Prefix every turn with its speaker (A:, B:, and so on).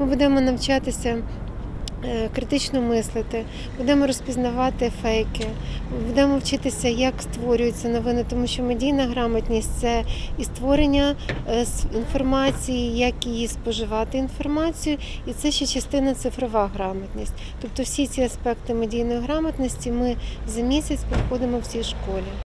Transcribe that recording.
A: Ми будемо навчатися е, критично мислити, будемо розпізнавати фейки, будемо вчитися, як створюються новини, тому що медійна грамотність це і створення е, інформації, як її споживати інформацію, і це ще частина цифрова грамотність. Тобто всі ці аспекти медійної грамотності ми за місяць проходимо в цій школі.